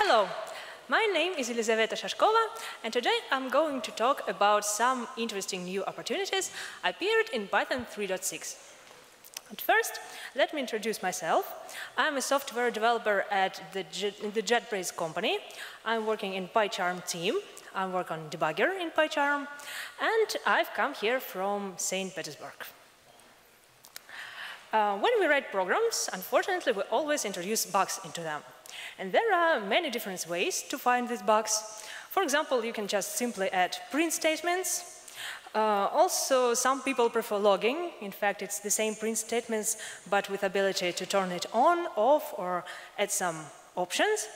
Hello, my name is Elizaveta Shashkova, and today I'm going to talk about some interesting new opportunities appeared in Python 3.6. At first, let me introduce myself. I'm a software developer at the, the JetBrains company. I'm working in PyCharm team. I work on debugger in PyCharm, and I've come here from St. Petersburg. Uh, when we write programs, unfortunately, we always introduce bugs into them. And there are many different ways to find these bugs. For example, you can just simply add print statements. Uh, also, some people prefer logging. In fact, it's the same print statements, but with ability to turn it on, off, or add some options.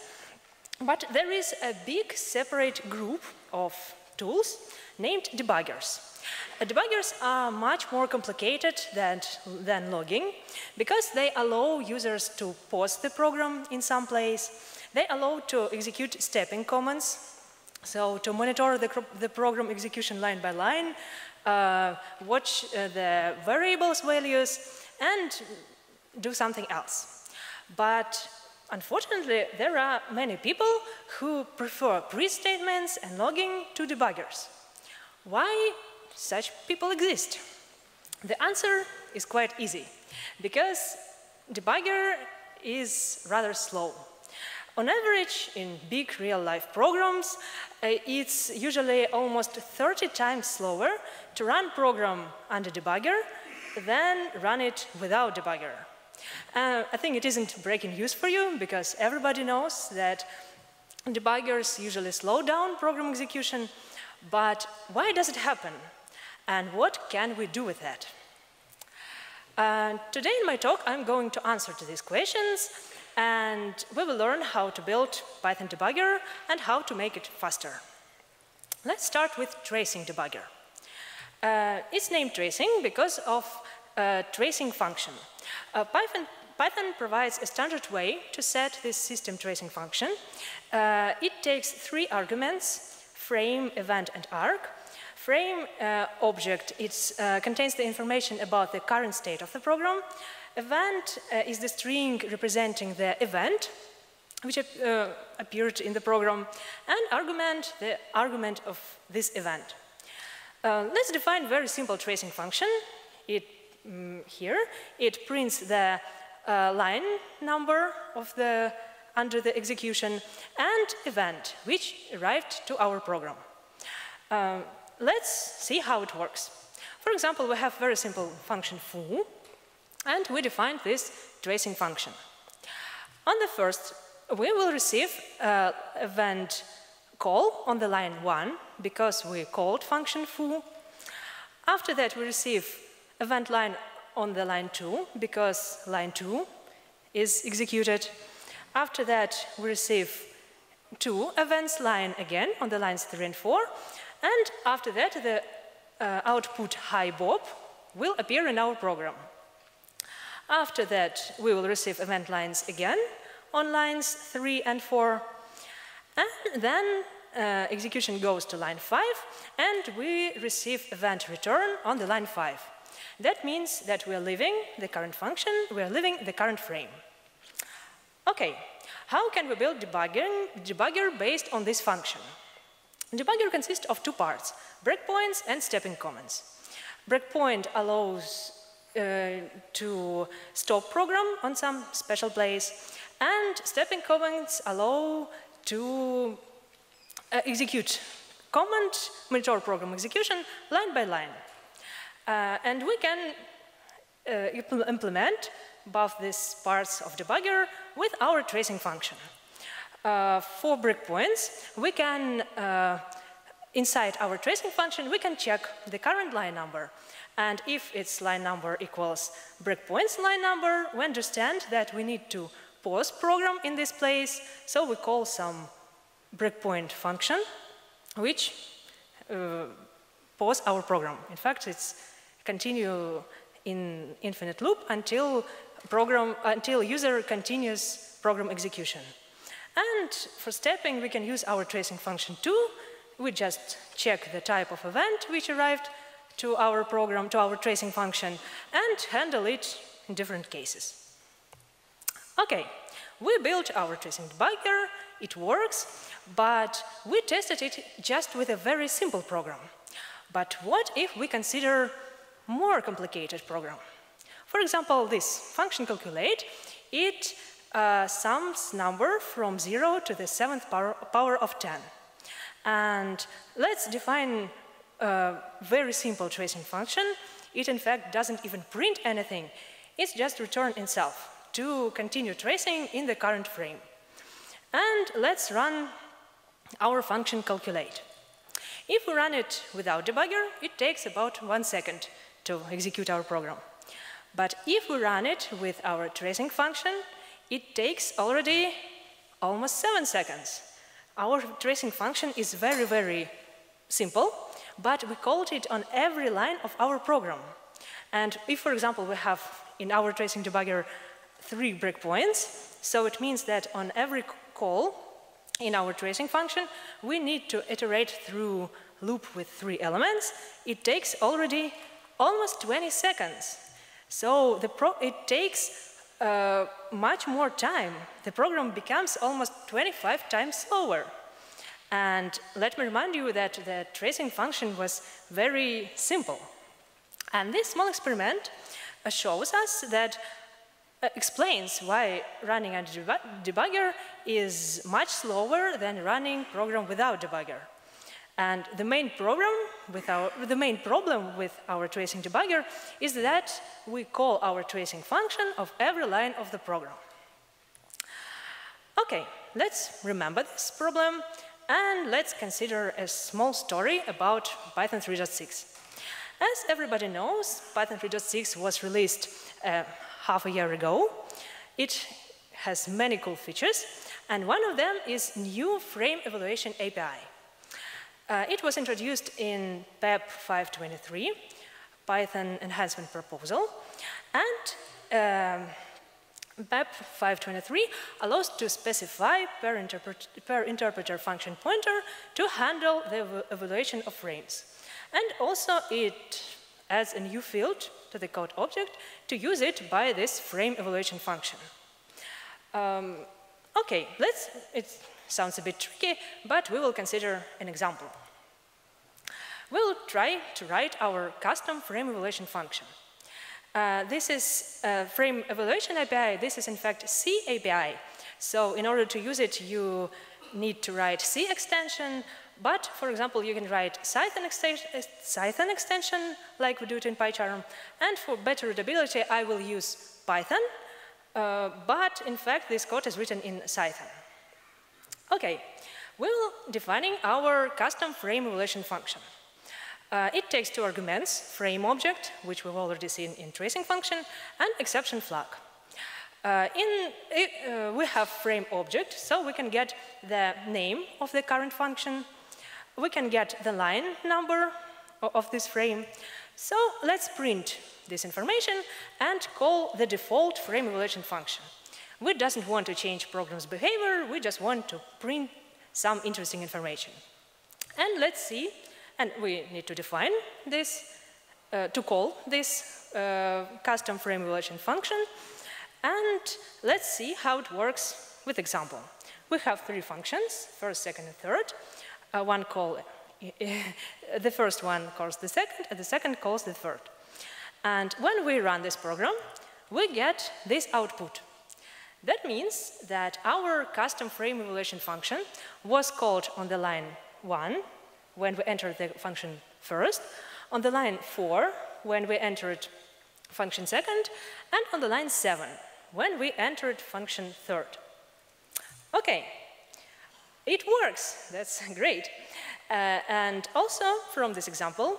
But there is a big separate group of tools named debuggers. Uh, debuggers are much more complicated than, than logging because they allow users to pause the program in some place. They allow to execute stepping commands, so to monitor the, the program execution line by line, uh, watch uh, the variables values, and do something else. But unfortunately, there are many people who prefer print statements and logging to debuggers. Why such people exist? The answer is quite easy, because debugger is rather slow. On average, in big real-life programs, uh, it's usually almost 30 times slower to run program under debugger than run it without debugger. Uh, I think it isn't breaking news for you, because everybody knows that debuggers usually slow down program execution, but why does it happen? And what can we do with that? Uh, today in my talk, I'm going to answer to these questions, and we will learn how to build Python debugger and how to make it faster. Let's start with tracing debugger. Uh, it's named tracing because of tracing function. Uh, Python, Python, provides a standard way to set this system tracing function. Uh, it takes three arguments, frame, event, and arg, Frame uh, object uh, contains the information about the current state of the program. Event uh, is the string representing the event which uh, appeared in the program, and argument, the argument of this event. Uh, let's define very simple tracing function. It, um, here, it prints the uh, line number of the under the execution and event which arrived to our program. Uh, let's see how it works. For example, we have very simple function foo, and we define this tracing function. On the first, we will receive an event call on the line 1 because we called function foo. After that, we receive event line on the line 2 because line 2 is executed. After that, we receive two events line again on the lines 3 and 4. And after that, the uh, output hi Bob will appear in our program. After that, we will receive event lines again on lines 3 and 4. And then uh, execution goes to line 5, and we receive event return on the line 5. That means that we are leaving the current function, we are leaving the current frame. Okay, how can we build debugging, debugger based on this function? Debugger consists of two parts, breakpoints and stepping commands. Breakpoint allows uh, to stop program on some special place, and stepping commands allow to uh, execute command, monitor program execution line by line. Uh, and we can uh, implement both these parts of debugger with our tracing function uh, for breakpoints, we can, uh, inside our tracing function, we can check the current line number. And if its line number equals breakpoints line number, we understand that we need to pause program in this place, so we call some breakpoint function, which uh, pause our program. In fact, it's continue in infinite loop until program until user continues program execution. And for stepping, we can use our tracing function too. We just check the type of event which arrived to our program, to our tracing function, and handle it in different cases. Okay, we built our tracing debugger, it works, but we tested it just with a very simple program. But what if we consider more complicated program? For example, this function calculate, it uh, sums number from 0 to the seventh power, power of 10. And let's define a very simple tracing function. It in fact doesn't even print anything. It's just return itself to continue tracing in the current frame. And let's run our function calculate. If we run it without debugger, it takes about one second to execute our program. But if we run it with our tracing function, it takes already almost seven seconds. Our tracing function is very, very simple, but we called it on every line of our program. And if, for example, we have in our tracing debugger three breakpoints, so it means that on every call in our tracing function, we need to iterate through loop with three elements. It takes already almost 20 seconds. So it takes uh, much more time. The program becomes almost 25 times slower. And let me remind you that the tracing function was very simple. And this small experiment uh, shows us that uh, explains why running a debugger is much slower than running program without debugger. And the main problem with our, the main problem with our tracing debugger is that we call our tracing function of every line of the program. Okay, let's remember this problem and let's consider a small story about Python 3.6. As everybody knows, Python 3.6 was released uh, half a year ago. It has many cool features, and one of them is new frame evaluation API. Uh, it was introduced in PEP 523, Python Enhancement Proposal, and um, PEP 523 allows to specify per, per, interpreter function pointer to handle the evaluation of frames. And also it adds a new field to the code object to use it by this frame evaluation function. Um, okay, let's, it sounds a bit tricky, but we will consider an example. We'll try to write our custom frame evaluation function. Uh, this is a frame evaluation API. This is, in fact, C API. So in order to use it, you need to write C extension, but, for example, you can write Cython, Cython extension, like we do it in PyCharm. And for better readability, I will use Python. Uh, but, in fact, this code is written in Cython. OK, we will defining our custom frame evaluation function. Uh, it takes two arguments, frame object, which we've already seen in tracing function, and exception flag. Uh, in, uh, we have frame object, so we can get the name of the current function, we can get the line number of this frame. So let's print this information and call the default frame evaluation function. We doesn't want to change program's behavior, we just want to print some interesting information. And let's see, and we need to define this, uh, to call this uh, custom frame evaluation function. And let's see how it works with example. We have three functions, first, second, and third uh, one call, the first one calls the second, and the second calls the third. And when we run this program, we get this output. That means that our custom frame evaluation function was called on the line 1 when we entered the function first, on the line 4 when we entered function second, and on the line 7 when we entered function third. Okay, it works, that's great. Uh, and also from this example,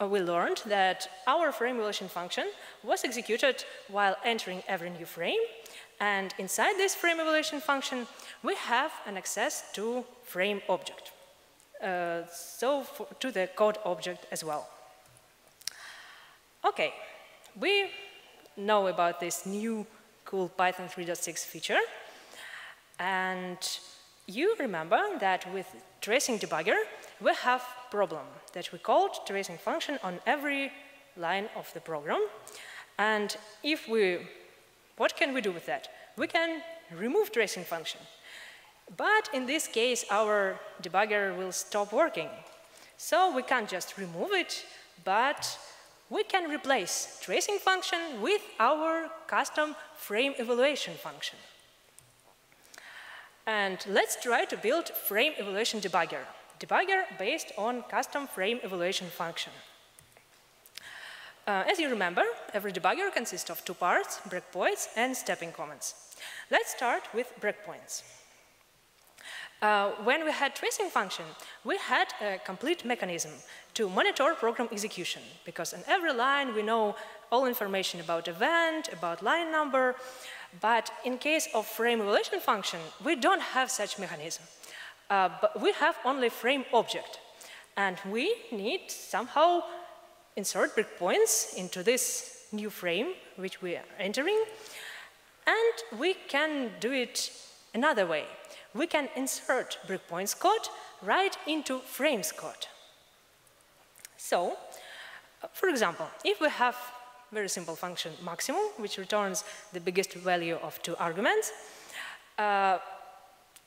uh, we learned that our frame evaluation function was executed while entering every new frame. And inside this frame evaluation function, we have an access to frame object. Uh, so for, to the code object as well. Okay, we know about this new cool Python 3.6 feature. And you remember that with tracing debugger, we have problem that we called tracing function on every line of the program. And if we what can we do with that? We can remove tracing function. But in this case, our debugger will stop working. So we can't just remove it, but we can replace tracing function with our custom frame evaluation function. And let's try to build frame evaluation debugger. Debugger based on custom frame evaluation function. Uh, as you remember, every debugger consists of two parts, breakpoints and stepping commands. Let's start with breakpoints. Uh, when we had tracing function, we had a complete mechanism to monitor program execution, because in every line we know all information about event, about line number, but in case of frame evaluation function, we don't have such mechanism. Uh, but we have only frame object, and we need somehow insert breakpoints into this new frame which we are entering. And we can do it another way. We can insert breakpoints code right into frames code. So, for example, if we have very simple function maximum, which returns the biggest value of two arguments, uh,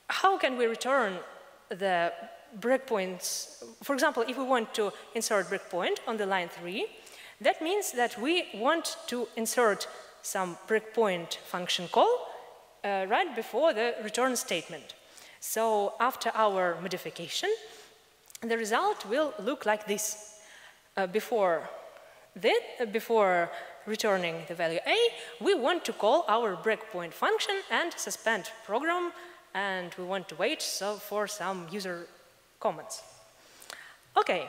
how can we return the breakpoints, for example, if we want to insert breakpoint on the line 3, that means that we want to insert some breakpoint function call uh, right before the return statement. So after our modification, the result will look like this. Uh, before, this, uh, before returning the value a, we want to call our breakpoint function and suspend program, and we want to wait so for some user comments. Okay,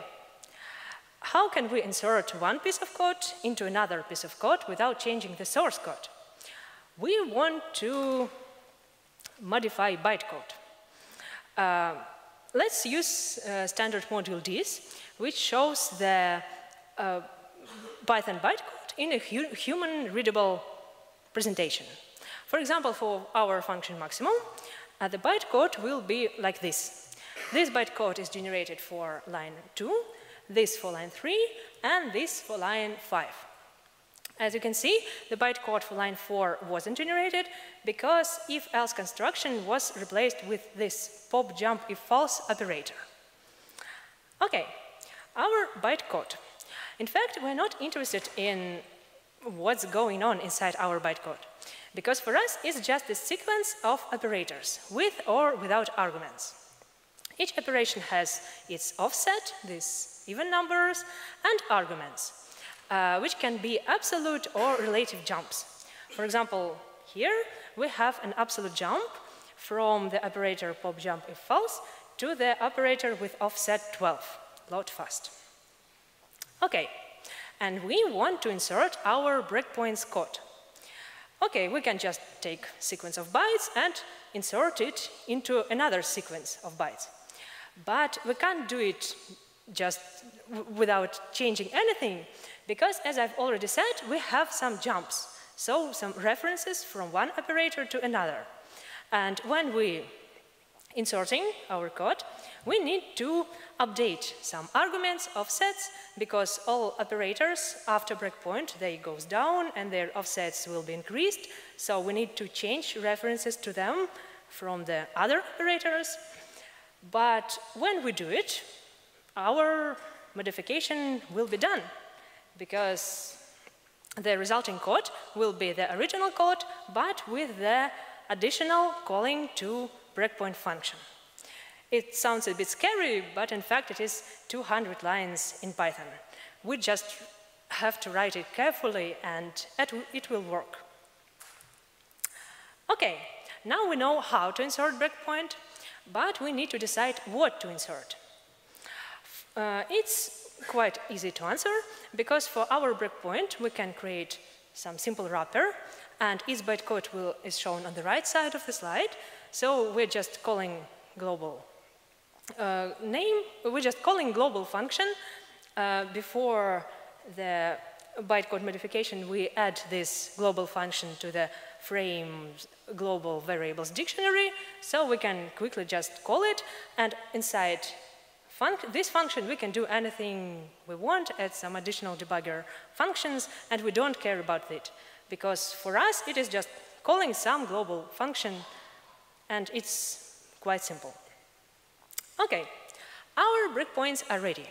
how can we insert one piece of code into another piece of code without changing the source code? We want to modify bytecode. Uh, let's use uh, standard module dis, which shows the uh, Python bytecode in a hu human readable presentation. For example, for our function maximum, uh, the bytecode will be like this. This bytecode is generated for line 2, this for line 3, and this for line 5. As you can see, the bytecode for line 4 wasn't generated because if-else construction was replaced with this pop jump if false operator. Okay, our bytecode. In fact, we're not interested in what's going on inside our bytecode because for us it's just a sequence of operators with or without arguments. Each operation has its offset, these even numbers, and arguments, uh, which can be absolute or relative jumps. For example, here we have an absolute jump from the operator pop jump if false to the operator with offset 12, load fast. Okay, and we want to insert our breakpoints code. Okay, we can just take sequence of bytes and insert it into another sequence of bytes. But we can't do it just without changing anything, because as I've already said, we have some jumps, so some references from one operator to another. And when we inserting our code, we need to update some arguments, offsets, because all operators after breakpoint, they goes down and their offsets will be increased. So we need to change references to them from the other operators. But when we do it, our modification will be done because the resulting code will be the original code, but with the additional calling to breakpoint function. It sounds a bit scary, but in fact it is 200 lines in Python. We just have to write it carefully and it will work. Okay, now we know how to insert breakpoint, but we need to decide what to insert. Uh, it's quite easy to answer because for our breakpoint we can create some simple wrapper and each bytecode will, is shown on the right side of the slide. So we're just calling global uh, name, we're just calling global function uh, before the bytecode modification, we add this global function to the frame global variables dictionary, so we can quickly just call it, and inside this function we can do anything we want, add some additional debugger functions, and we don't care about it, because for us it is just calling some global function and it's quite simple. Okay, our breakpoints are ready,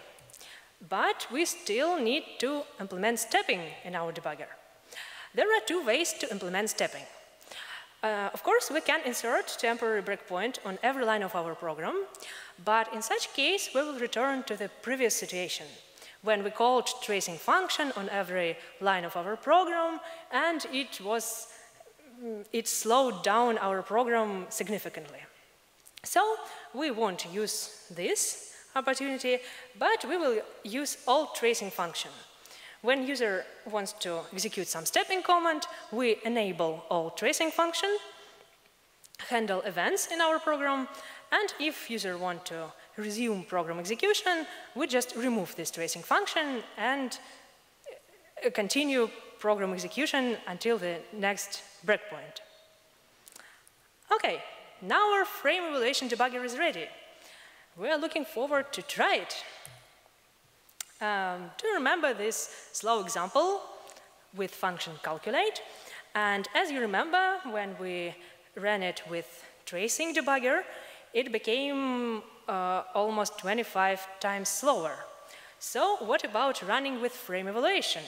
but we still need to implement stepping in our debugger. There are two ways to implement stepping. Uh, of course, we can insert temporary breakpoint on every line of our program, but in such case, we will return to the previous situation when we called tracing function on every line of our program, and it was mm, it slowed down our program significantly. So we won't use this opportunity, but we will use all tracing function. When user wants to execute some stepping command, we enable all tracing function, handle events in our program, and if user want to resume program execution, we just remove this tracing function and uh, continue program execution until the next breakpoint. Okay, now our frame evaluation debugger is ready. We are looking forward to try it. Um, do you remember this slow example with function calculate? And as you remember, when we ran it with tracing debugger, it became uh, almost 25 times slower. So what about running with frame evaluation?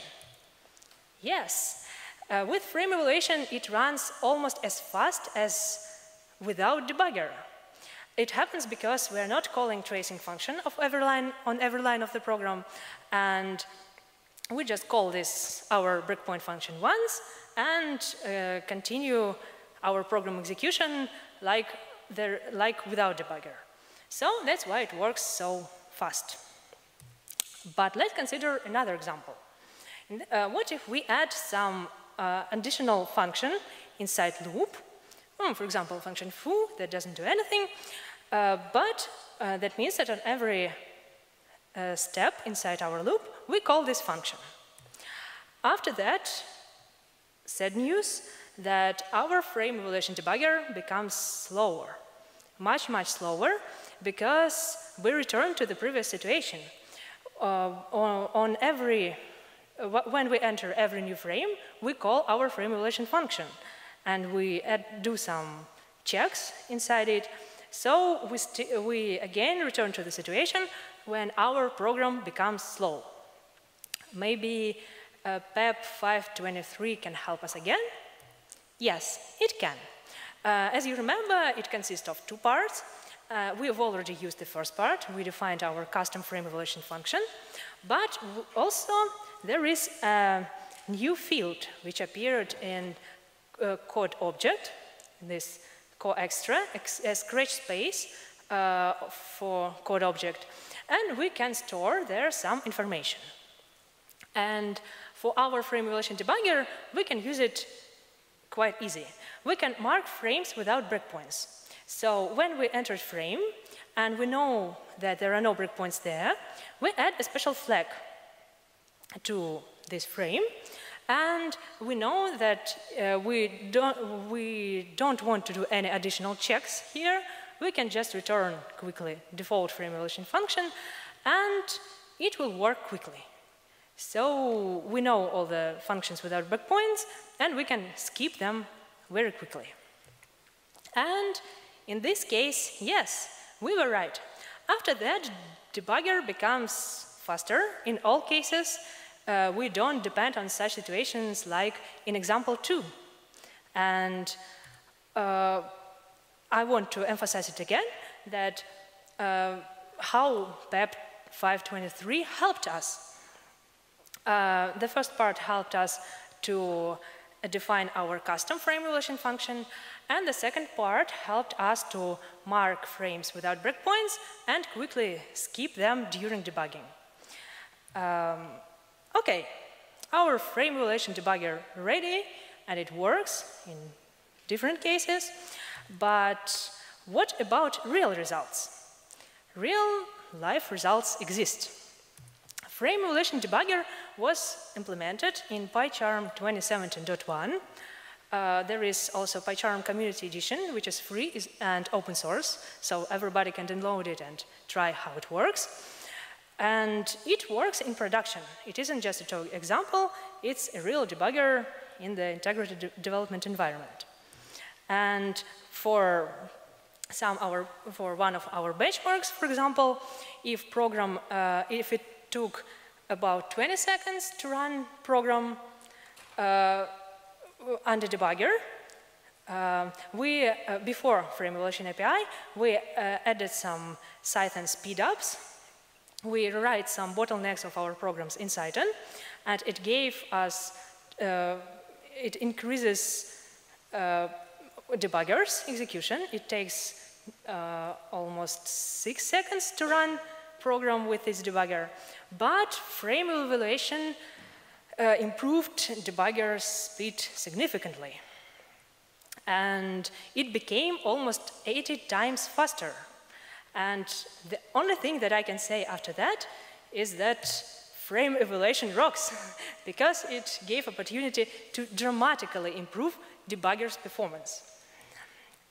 Yes, uh, with frame evaluation, it runs almost as fast as without debugger. It happens because we are not calling tracing function of every line on every line of the program, and we just call this our breakpoint function once and uh, continue our program execution like, there, like without debugger. So that's why it works so fast. But let's consider another example. Uh, what if we add some uh, additional function inside loop Hmm, for example, function foo that doesn't do anything, uh, but uh, that means that on every uh, step inside our loop, we call this function. After that, sad news that our frame evaluation debugger becomes slower, much, much slower, because we return to the previous situation. Uh, on, on, every, uh, when we enter every new frame, we call our frame evaluation function and we add, do some checks inside it. So we, we again return to the situation when our program becomes slow. Maybe uh, PEP 523 can help us again? Yes, it can. Uh, as you remember, it consists of two parts. Uh, we have already used the first part. We defined our custom frame evaluation function. But also, there is a new field which appeared in uh, code object, this co-extra, a scratch space uh, for code object, and we can store there some information. And for our frame evaluation debugger, we can use it quite easy. We can mark frames without breakpoints. So when we enter frame, and we know that there are no breakpoints there, we add a special flag to this frame, and we know that uh, we, don't, we don't want to do any additional checks here. We can just return quickly default frame evaluation function, and it will work quickly. So we know all the functions without breakpoints, and we can skip them very quickly. And in this case, yes, we were right. After that, debugger becomes faster in all cases, uh, we don't depend on such situations like in example two. And uh, I want to emphasize it again, that uh, how PEP 523 helped us. Uh, the first part helped us to define our custom frame evaluation function, and the second part helped us to mark frames without breakpoints and quickly skip them during debugging. Um, Okay, our frame evaluation debugger ready, and it works in different cases, but what about real results? Real life results exist. Frame evaluation debugger was implemented in PyCharm 2017.1. Uh, there is also PyCharm Community Edition, which is free and open source, so everybody can download it and try how it works. And it works in production. It isn't just a example, it's a real debugger in the integrated de development environment. And for some our, for one of our benchmarks, for example, if program, uh, if it took about 20 seconds to run program uh, under debugger, uh, we, uh, before Frame Evaluation API, we uh, added some Cython speedups. We write some bottlenecks of our programs in Cython, and it gave us, uh, it increases uh, debuggers execution. It takes uh, almost six seconds to run program with this debugger. But frame evaluation uh, improved debugger speed significantly. And it became almost 80 times faster. And the only thing that I can say after that is that frame evaluation rocks because it gave opportunity to dramatically improve debugger's performance.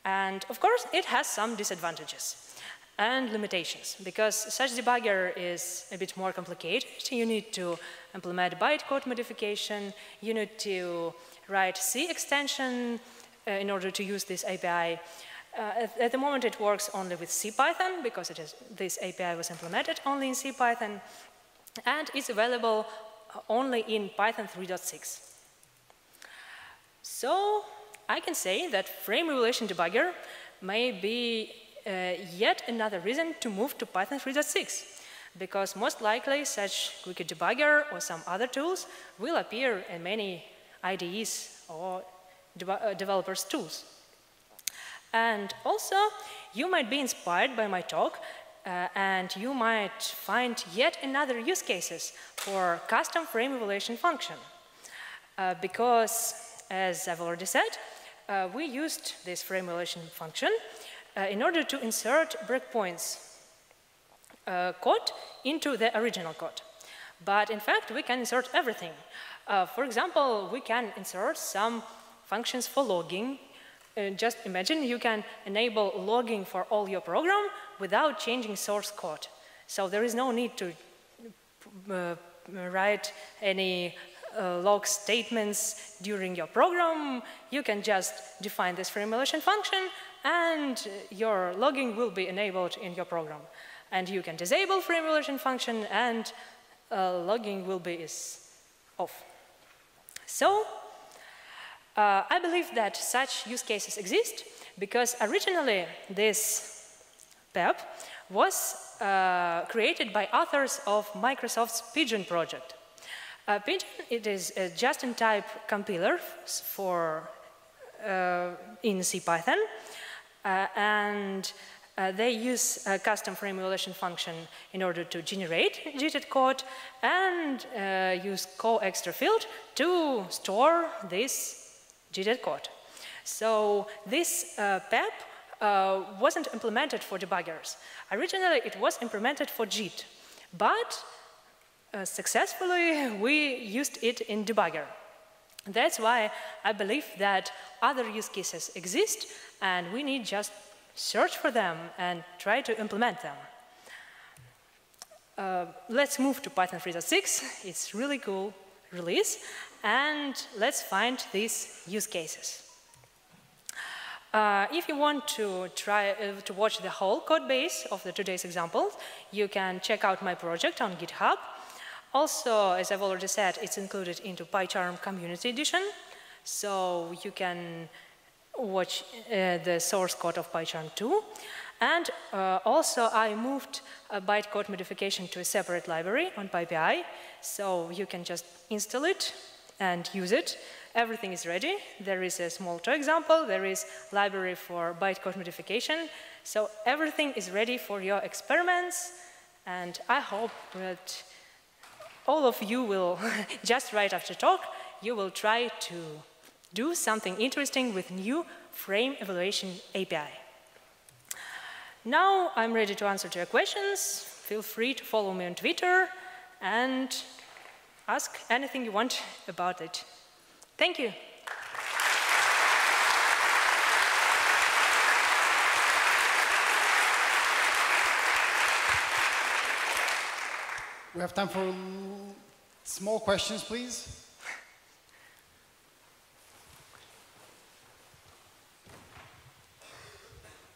And of course, it has some disadvantages and limitations because such debugger is a bit more complicated. You need to implement bytecode modification, you need to write C extension uh, in order to use this API. Uh, at, at, the moment it works only with CPython because it is, this API was implemented only in CPython and it's available only in Python 3.6. So I can say that frame evaluation debugger may be uh, yet another reason to move to Python 3.6 because most likely such Quick debugger or some other tools will appear in many IDEs or de uh, developers' tools. And also, you might be inspired by my talk uh, and you might find yet another use cases for custom frame evaluation function. Uh, because, as I've already said, uh, we used this frame evaluation function uh, in order to insert breakpoints uh, code into the original code. But in fact, we can insert everything. Uh, for example, we can insert some functions for logging. Uh, just imagine you can enable logging for all your program without changing source code. So there is no need to uh, write any uh, log statements during your program. You can just define this frame evaluation function and your logging will be enabled in your program. And you can disable frame evaluation function and uh, logging will be is off. So uh, I believe that such use cases exist because originally this PEP was uh, created by authors of Microsoft's Pyjion project. Uh, Pyjion it is a just-in-time compiler for uh, in CPython, uh, and uh, they use a custom frame evaluation function in order to generate JITed code and use co-extra field to store this JITed code. So this uh, PEP uh, wasn't implemented for debuggers. Originally, it was implemented for JIT, but uh, successfully, we used it in debugger. That's why I believe that other use cases exist and we need just search for them and try to implement them. Uh, let's move to Python 3.6. It's really cool release. And let's find these use cases. Uh, if you want to try uh, to watch the whole code base of the today's examples, you can check out my project on GitHub. Also, as I've already said, it's included into PyCharm Community Edition, so you can watch uh, the source code of PyCharm 2. And uh, also, I moved a bytecode modification to a separate library on PyPI, so you can just install it and use it. Everything is ready. There is a small toy example. There is library for bytecode modification. So everything is ready for your experiments. And I hope that all of you will, just right after talk, you will try to do something interesting with new frame evaluation API. Now I'm ready to answer to your questions. Feel free to follow me on Twitter and ask anything you want about it. Thank you. We have time for small questions, please.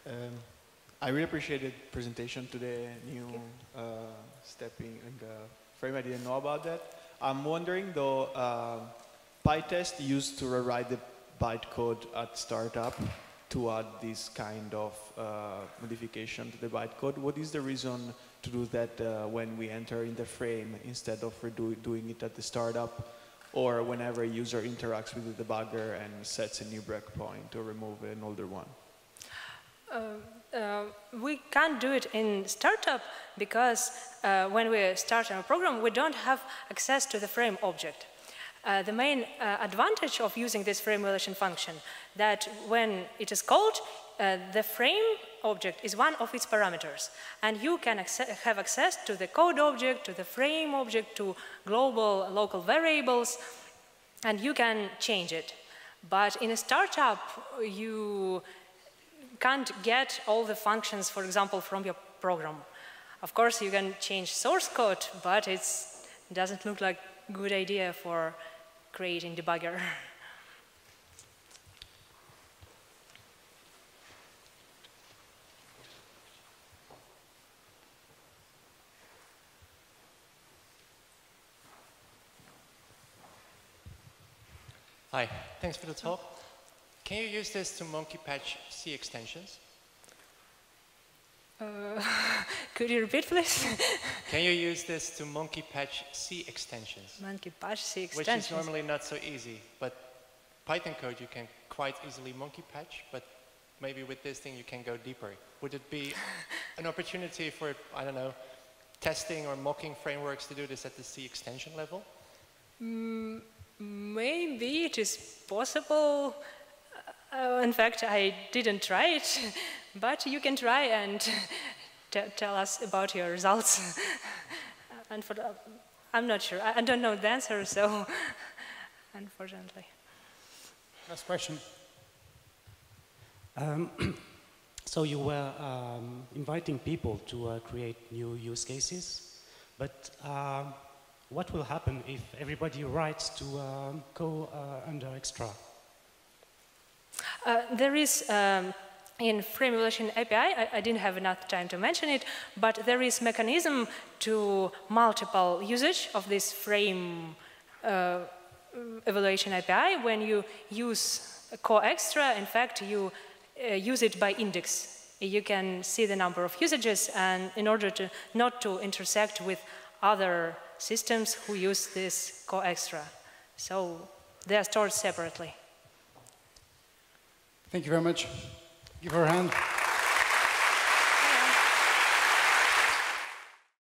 um, I really appreciated presentation today. new uh, stepping and uh, frame. I didn't know about that. I'm wondering though, uh, PyTest used to rewrite the bytecode at startup to add this kind of uh, modification to the bytecode. What is the reason to do that uh, when we enter in the frame instead of doing it at the startup or whenever a user interacts with the debugger and sets a new breakpoint or remove an older one? Uh, uh, we can't do it in startup because uh, when we start our program, we don't have access to the frame object. Uh, the main uh, advantage of using this frame evaluation function that when it is called, uh, the frame object is one of its parameters, and you can have access to the code object, to the frame object, to global local variables, and you can change it. But in a startup, you can't get all the functions, for example, from your program. Of course, you can change source code, but it doesn't look like a good idea for creating debugger. Hi, thanks for the talk. Can you use this to monkey patch C extensions? Uh, could you repeat, please? Can you use this to monkey patch C extensions? Monkey patch C extensions. Which is normally not so easy, but Python code you can quite easily monkey patch, but maybe with this thing you can go deeper. Would it be an opportunity for, I don't know, testing or mocking frameworks to do this at the C extension level? Mm, maybe it is possible. Uh, in fact, I didn't try it, but you can try and tell us about your results. and for the, I'm not sure. I, I don't know the answer, so unfortunately. Last question. Um, so you were um, inviting people to uh, create new use cases, but uh, what will happen if everybody writes to um, go uh, under extra? Uh, there is um, in frame evaluation API, I, I, didn't have enough time to mention it, but there is mechanism to multiple usage of this frame uh, evaluation API. When you use CoExtra, in fact, you uh, use it by index. You can see the number of usages, and in order to not to intersect with other systems who use this CoExtra. So they are stored separately. Thank you very much. Give her a hand.